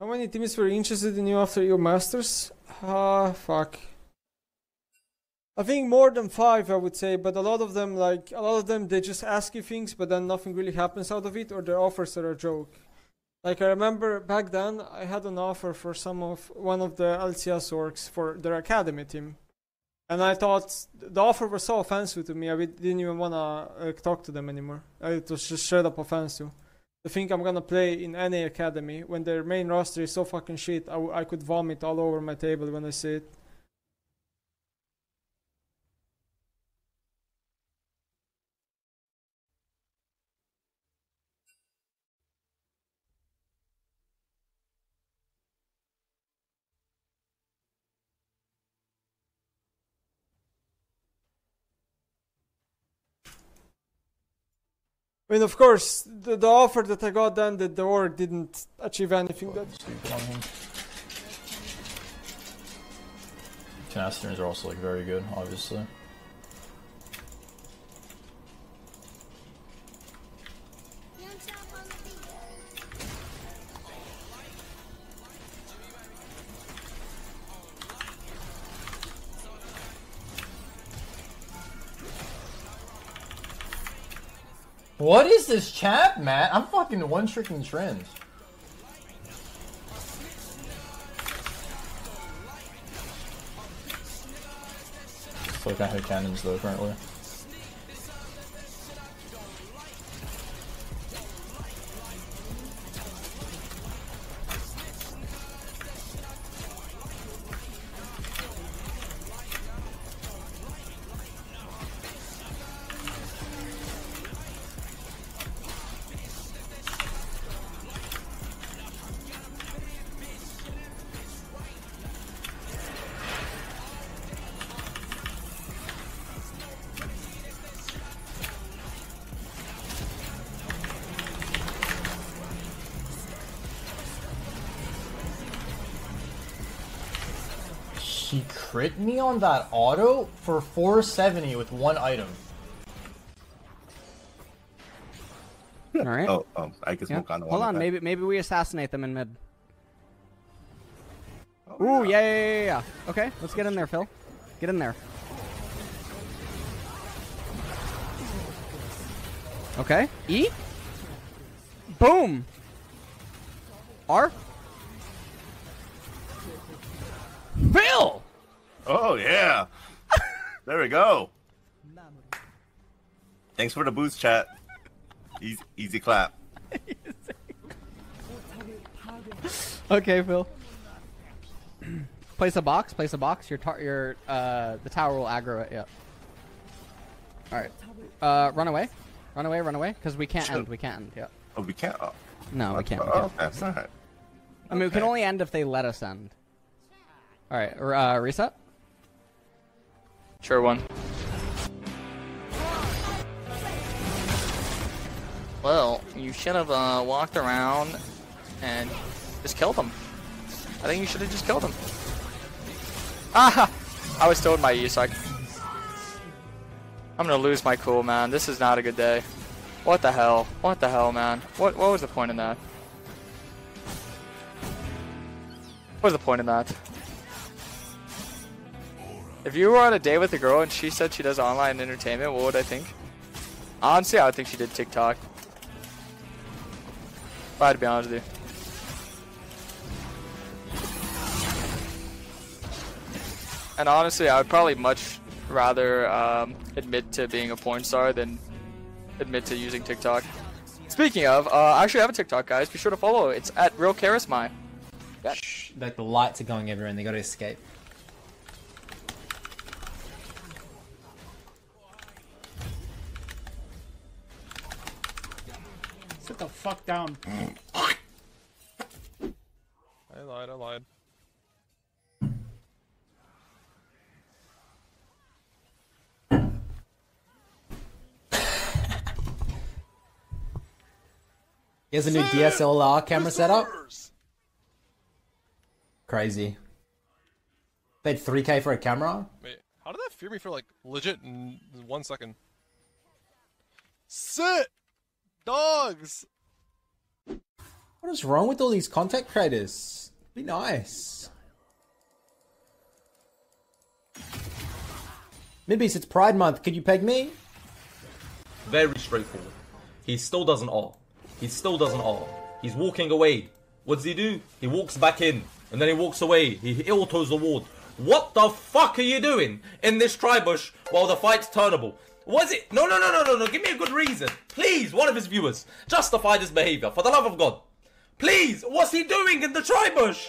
How many teams were interested in you after your masters? Ah, fuck. I think more than five, I would say, but a lot of them, like a lot of them, they just ask you things, but then nothing really happens out of it, or their offers are a joke. Like I remember back then, I had an offer for some of one of the LCS orgs for their academy team, and I thought the offer was so offensive to me, I didn't even wanna uh, talk to them anymore. It was just straight up offensive. To think I'm gonna play in any academy when their main roster is so fucking shit, I, I could vomit all over my table when I see it. I mean, of course, the, the offer that I got then, that the org didn't achieve anything. That on are also like very good, obviously. What is this chat, Matt? I'm fucking one tricking trends. Like I hit cannons though currently. He crit me on that auto for 470 with one item. Hmm. All right. Oh, oh, I guess Yep. Mokano Hold on, that. maybe maybe we assassinate them in mid. Oh, Ooh, yeah, yeah, yeah, yeah, yeah. Okay, let's get in there, Phil. Get in there. Okay. E. Boom. R. Phil. Oh yeah. there we go. Thanks for the boost, chat. Easy, easy clap. Okay, Phil. place a box. Place a box. Your tar- your uh the tower will aggro it. Yeah. All right. Uh, run away. Run away. Run away. Because we can't end. We can't end. Yeah. Oh, we can't. Oh, No, we can't. Oh, can't. okay. I mean, we can only end if they let us end. All right. Uh, reset. Sure one. Well, you should have uh, walked around and just killed him. I think you should have just killed him. Ah! I was told my E, so I... I'm gonna lose my cool, man. This is not a good day. What the hell? What the hell, man? What What was the point in that? What was the point in that? If you were on a date with a girl and she said she does online entertainment, what would I think? Honestly, I would think she did TikTok. Had to be honest with you. And honestly, I would probably much rather um, admit to being a porn star than admit to using TikTok. Speaking of, uh, I actually have a TikTok, guys. Be sure to follow. It's at Real Charisma. Shh, like the lights are going everywhere and they gotta escape. Fuck down. I lied, I lied. He has a new DSLR camera setup. Crazy. Paid 3k for a camera? Wait, how did that fear me for like legit in one second? Sit! Dogs! What is wrong with all these content creators? Be nice. Midbeast, it's Pride Month. Could you peg me? Very straightforward. He still doesn't R. He still doesn't R. He's walking away. What does he do? He walks back in. And then he walks away. He autos the ward. What the fuck are you doing in this tribush while the fight's turnable? Was it? No, no, no, no, no, no. Give me a good reason. Please, one of his viewers. Justify this behavior. For the love of God. Please, what's he doing in the tribush?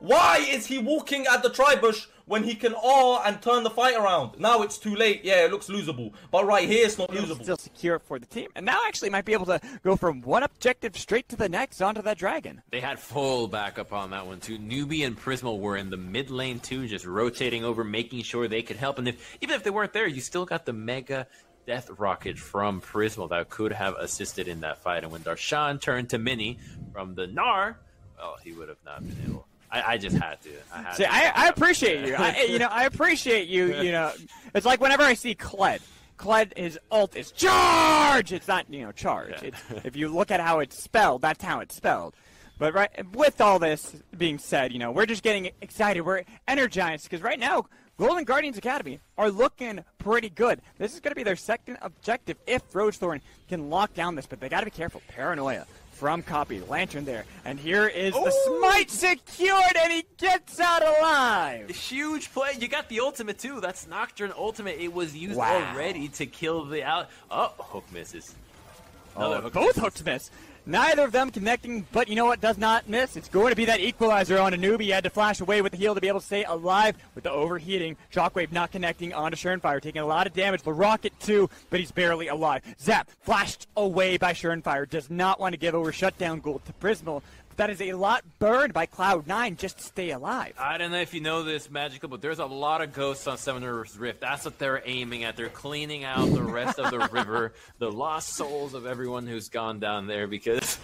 Why is he walking at the tribush when he can R and turn the fight around? Now it's too late. Yeah, it looks losable. But right here, it's not losable. Still secure for the team, and now actually might be able to go from one objective straight to the next onto that dragon. They had full backup on that one too. Newbie and Prismal were in the mid lane too, just rotating over, making sure they could help. And if even if they weren't there, you still got the mega death rocket from Prismal that could have assisted in that fight. And when Darshan turned to Mini from the Gnar, well, he would have not been able. I, I just had to. I had See, to. I, I appreciate you. I, you know, I appreciate you. You know, it's like whenever I see Kled. Kled, his ult is charge. It's not, you know, charge. Yeah. It's, if you look at how it's spelled, that's how it's spelled. But right, with all this being said, you know, we're just getting excited. We're energized because right now, Golden Guardians Academy are looking pretty good. This is going to be their second objective if Rosethorn can lock down this, but they got to be careful. Paranoia from Copy, Lantern there, and here is the smite secured, and he gets out alive. Huge play. You got the ultimate too. That's Nocturne ultimate. It was used Wow. already to kill the out. Oh, hook misses. Oh, hook both misses. hooks miss. Neither of them connecting, but you know what does not miss? It's going to be that equalizer on a newbie. He had to flash away with the heal to be able to stay alive with the overheating. Shockwave not connecting onto Sherfire, taking a lot of damage. The rocket too, but he's barely alive. Zap flashed away by Sherfire. Does not want to give over shutdown gold to Prismal. That is a lot burned by Cloud9 just to stay alive. I don't know if you know this, Magical, but there's a lot of ghosts on Summoner's Rift. That's what they're aiming at. They're cleaning out the rest of the river, the lost souls of everyone who's gone down there because.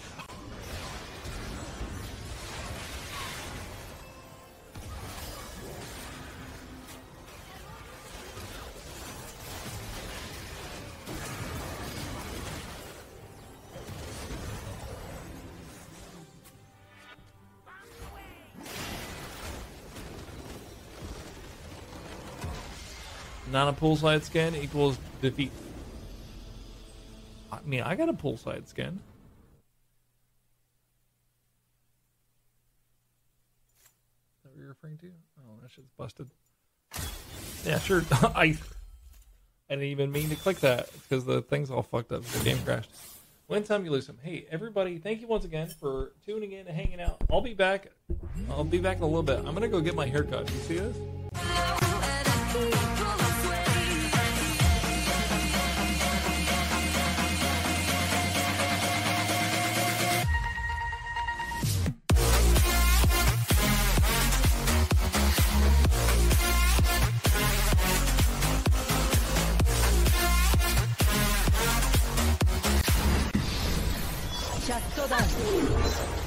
Not a poolside skin equals defeat. I mean, I got a poolside skin. Is that what you're referring to? Oh, that shit's busted. Yeah, sure. I I didn't even mean to click that because the thing's all fucked up. The game crashed. Win some, you lose some. Hey, everybody! Thank you once again for tuning in and hanging out. I'll be back. I'll be back in a little bit. I'm gonna go get my haircut. You see this? 我告诉你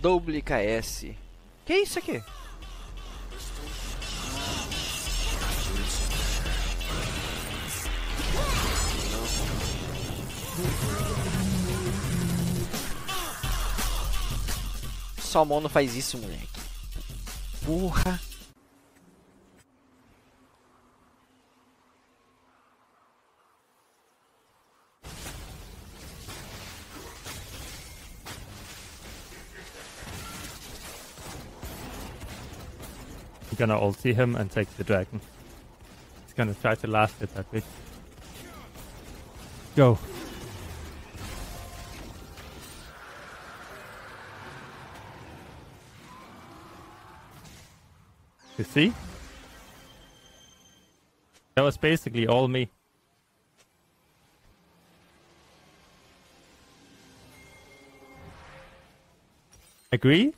Double KS. Que é isso aqui? Salmão não faz isso, moleque. Porra. We're gonna ulti him and take the dragon. He's gonna try to last it that bit. Go. You see? That was basically all me. Agree?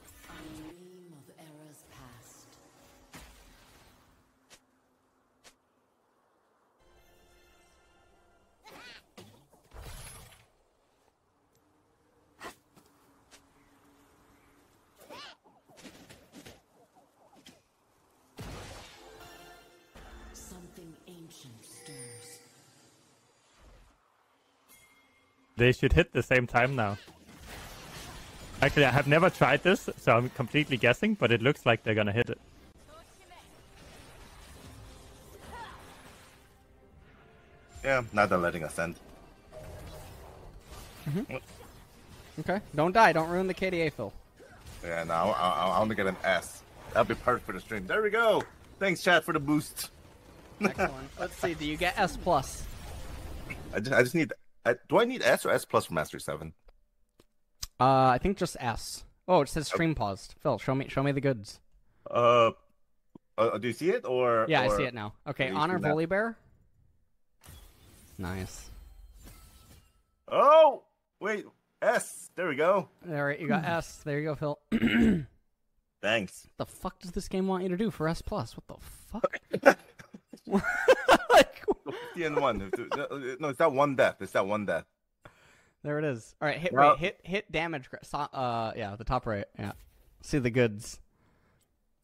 They should hit the same time now. Actually, I have never tried this, so I'm completely guessing, but it looks like they're gonna hit it. Yeah, now they're letting us end. Mm-hmm. Okay. Don't die. Don't ruin the KDA, Phil. Yeah, now I, I, I want to get an S. That'll be perfect for the stream. There we go. Thanks, chat, for the boost. Excellent. Let's see. Do you get S plus? I just, I just need. I, do I need S or S plus for Mastery Seven? Uh, I think just S. Oh, it says stream paused. Phil, show me, show me the goods. Uh, uh, do you see it or? Yeah, I see it now. Okay, honor that? Volibear. Nice. Oh, wait, S. There we go. All right, you got S. There you go, Phil. Thanks. the fuck does this game want you to do for S plus? What the fuck? The end one. No, it's that one death. It's that one death. There it is. All right, hit Well- right, hit hit damage. so- Uh, yeah, the top right. Yeah, see the goods.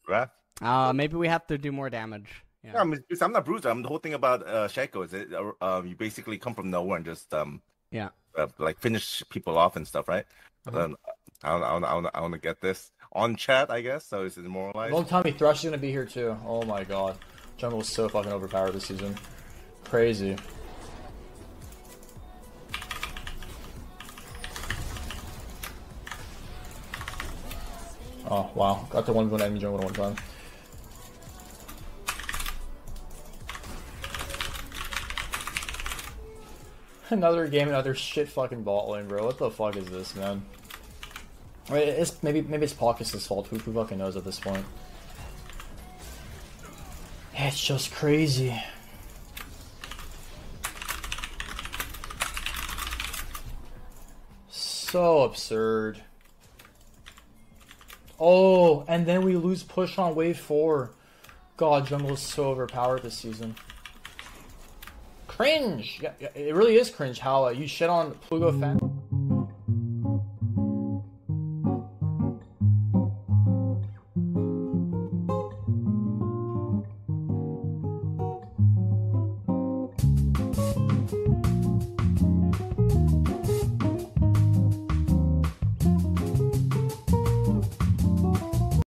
Right? Uh, maybe we have to do more damage. Yeah. Yeah, I'm, I'm not bruiser. I'm the whole thing about uh, Shaco is it? Uh, um, you basically come from nowhere and just um, Yeah. uh, like finish people off and stuff, right? Um, I want, I want, I want, I want to get this on chat, I guess. So it's demoralized. Long Tommy Thrush is gonna be here too. Oh my god. Jungle is so fucking overpowered this season. Crazy. Oh wow. Got the one one enemy at one time. Another game, another shit fucking bot lane, bro. What the fuck is this, man? Wait, it's maybe maybe it's Paucus's fault. Who, who fucking knows at this point? It's just crazy. So absurd. Oh, and then we lose push on wave four. God, jungle is so overpowered this season. Cringe. Yeah, it really is cringe uh, you shit on Plugo fan.